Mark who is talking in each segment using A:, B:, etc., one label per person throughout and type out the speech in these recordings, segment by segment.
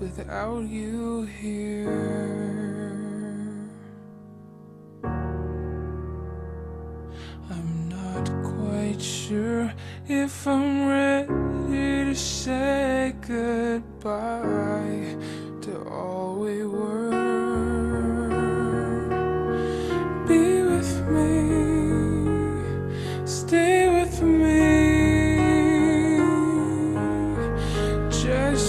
A: without you here. I'm not quite sure if I'm ready to say goodbye to all we were. Be with me, stay with me, just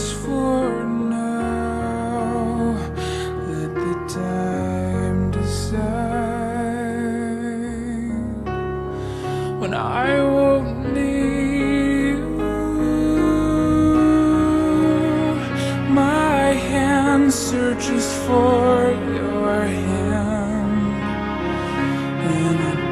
A: when I won't need you. My hand searches for your hand in a